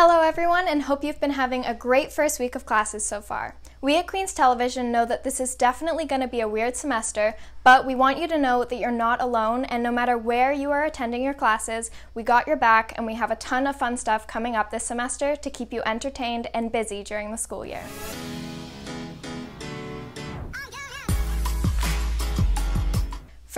Hello everyone and hope you've been having a great first week of classes so far. We at Queen's Television know that this is definitely going to be a weird semester, but we want you to know that you're not alone and no matter where you are attending your classes, we got your back and we have a ton of fun stuff coming up this semester to keep you entertained and busy during the school year.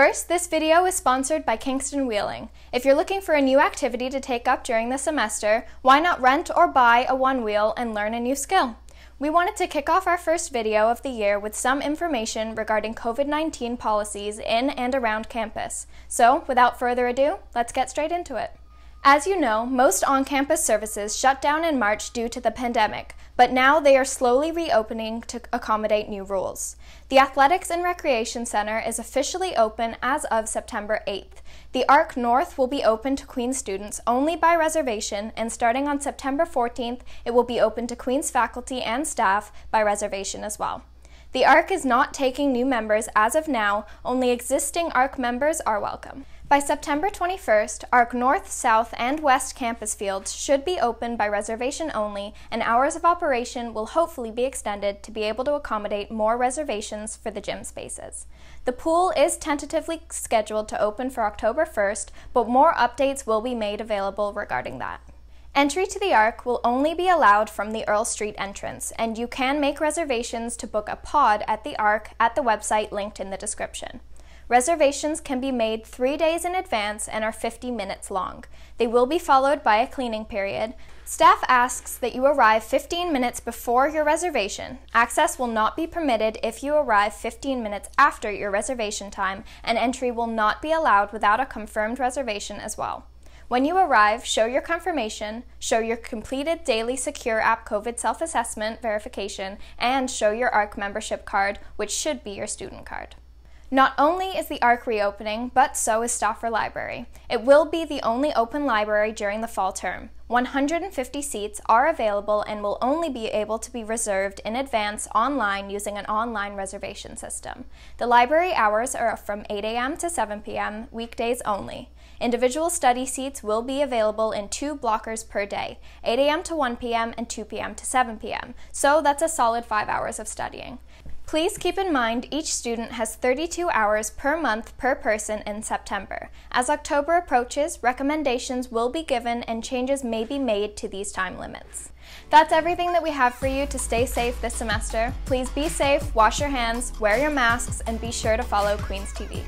First, this video is sponsored by Kingston Wheeling. If you're looking for a new activity to take up during the semester, why not rent or buy a one wheel and learn a new skill? We wanted to kick off our first video of the year with some information regarding COVID-19 policies in and around campus. So, without further ado, let's get straight into it. As you know, most on-campus services shut down in March due to the pandemic, but now they are slowly reopening to accommodate new rules. The Athletics and Recreation Center is officially open as of September 8th. The ARC North will be open to Queen's students only by reservation, and starting on September 14th, it will be open to Queen's faculty and staff by reservation as well. The ARC is not taking new members as of now, only existing ARC members are welcome. By September 21st, ARC North, South, and West campus fields should be open by reservation only, and hours of operation will hopefully be extended to be able to accommodate more reservations for the gym spaces. The pool is tentatively scheduled to open for October 1st, but more updates will be made available regarding that. Entry to the Arc will only be allowed from the Earl Street entrance, and you can make reservations to book a pod at the Arc at the website linked in the description. Reservations can be made three days in advance and are 50 minutes long. They will be followed by a cleaning period. Staff asks that you arrive 15 minutes before your reservation. Access will not be permitted if you arrive 15 minutes after your reservation time, and entry will not be allowed without a confirmed reservation as well. When you arrive, show your confirmation, show your completed daily secure app COVID self assessment verification, and show your ARC membership card, which should be your student card. Not only is the ARC reopening, but so is Stauffer Library. It will be the only open library during the fall term. 150 seats are available and will only be able to be reserved in advance online using an online reservation system. The library hours are from 8 a.m. to 7 p.m., weekdays only. Individual study seats will be available in two blockers per day, 8 a.m. to 1 p.m. and 2 p.m. to 7 p.m., so that's a solid five hours of studying. Please keep in mind each student has 32 hours per month per person in September. As October approaches, recommendations will be given and changes may be made to these time limits. That's everything that we have for you to stay safe this semester. Please be safe, wash your hands, wear your masks, and be sure to follow Queen's TV.